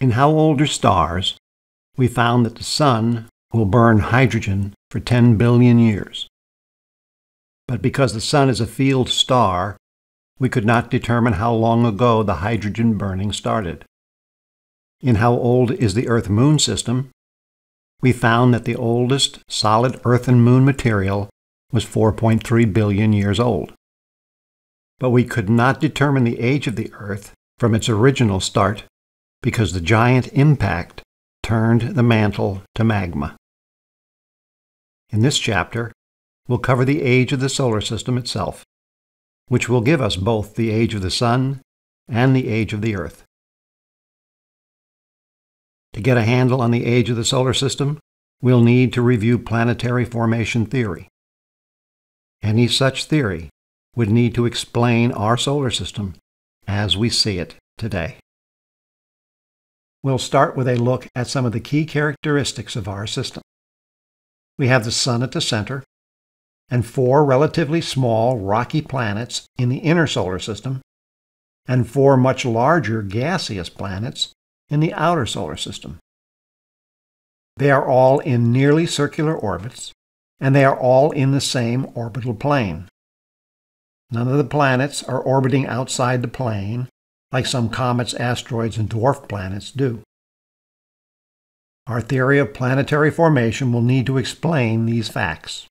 In How Old Are Stars, we found that the Sun will burn hydrogen for 10 billion years. But because the Sun is a field star, we could not determine how long ago the hydrogen burning started. In How Old is the Earth Moon System, we found that the oldest solid Earth and Moon material was 4.3 billion years old. But we could not determine the age of the Earth from its original start because the giant impact turned the mantle to magma. In this chapter, we'll cover the age of the solar system itself, which will give us both the age of the Sun and the age of the Earth. To get a handle on the age of the solar system, we'll need to review planetary formation theory. Any such theory would need to explain our solar system as we see it today. We'll start with a look at some of the key characteristics of our system. We have the Sun at the center, and four relatively small rocky planets in the inner solar system, and four much larger gaseous planets in the outer solar system. They are all in nearly circular orbits, and they are all in the same orbital plane. None of the planets are orbiting outside the plane, like some comets, asteroids, and dwarf planets do. Our theory of planetary formation will need to explain these facts.